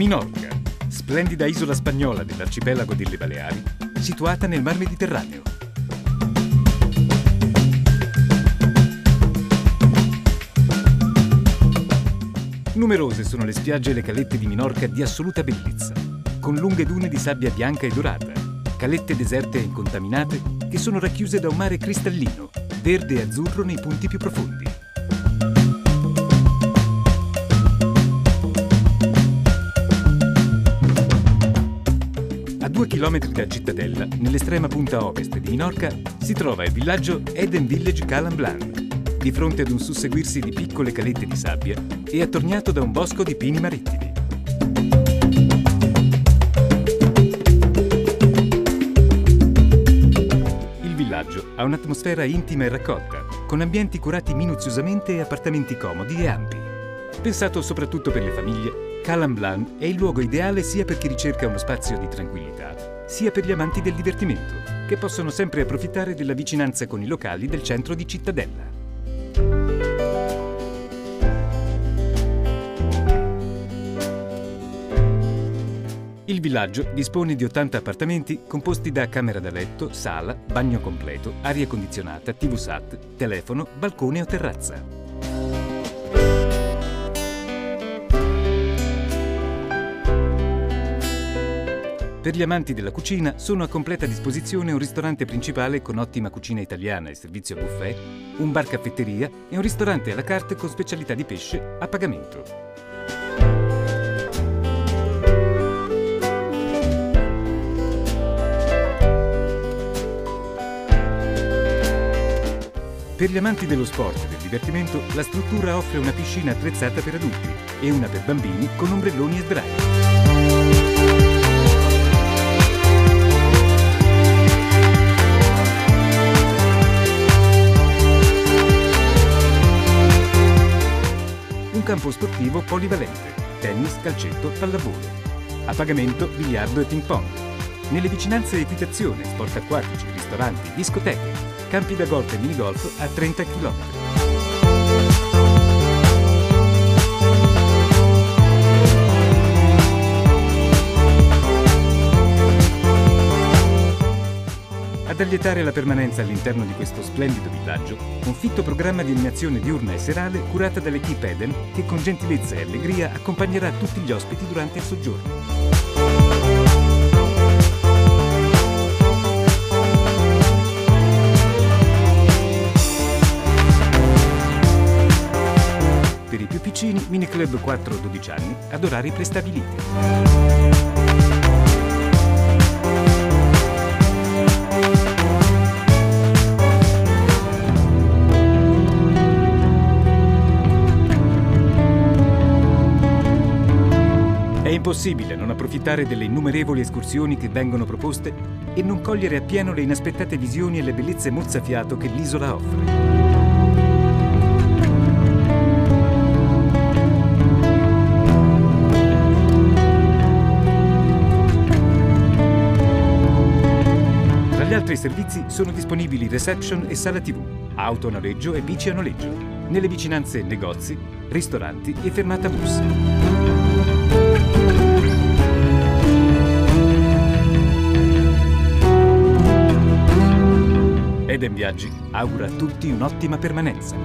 Minorca, splendida isola spagnola dell'arcipelago delle Baleari, situata nel Mar Mediterraneo. Numerose sono le spiagge e le calette di Minorca di assoluta bellezza, con lunghe dune di sabbia bianca e dorata, calette deserte e incontaminate che sono racchiuse da un mare cristallino, verde e azzurro nei punti più profondi. Chilometri da Cittadella, nell'estrema punta ovest di Minorca, si trova il villaggio Eden Village Calamblan, di fronte ad un susseguirsi di piccole calette di sabbia e attorniato da un bosco di pini marittimi. Il villaggio ha un'atmosfera intima e raccolta, con ambienti curati minuziosamente e appartamenti comodi e ampi. Pensato soprattutto per le famiglie, Calamblan è il luogo ideale sia per chi ricerca uno spazio di tranquillità, sia per gli amanti del divertimento, che possono sempre approfittare della vicinanza con i locali del centro di Cittadella. Il villaggio dispone di 80 appartamenti composti da camera da letto, sala, bagno completo, aria condizionata, tv sat, telefono, balcone o terrazza. Per gli amanti della cucina sono a completa disposizione un ristorante principale con ottima cucina italiana e servizio a buffet, un bar caffetteria e un ristorante alla carte con specialità di pesce a pagamento. Per gli amanti dello sport e del divertimento, la struttura offre una piscina attrezzata per adulti e una per bambini con ombrelloni e sdraio. Campo sportivo polivalente, tennis, calcetto, pallavolo. A pagamento, biliardo e ping pong. Nelle vicinanze equitazione, sport acquatici, ristoranti, discoteche, campi da golf e minigolf a 30 km. Ad allietare la permanenza all'interno di questo splendido villaggio, un fitto programma di animazione diurna e serale curata dall'equipe Eden che con gentilezza e allegria accompagnerà tutti gli ospiti durante il soggiorno. Per i più piccini, Mini Club 4-12 anni ad orari prestabiliti. Impossibile non approfittare delle innumerevoli escursioni che vengono proposte e non cogliere appieno le inaspettate visioni e le bellezze mozzafiato che l'isola offre. Tra gli altri servizi sono disponibili reception e sala TV, auto a noleggio e bici a noleggio. Nelle vicinanze negozi, ristoranti e fermata bus. Weekend Viaggi augura a tutti un'ottima permanenza.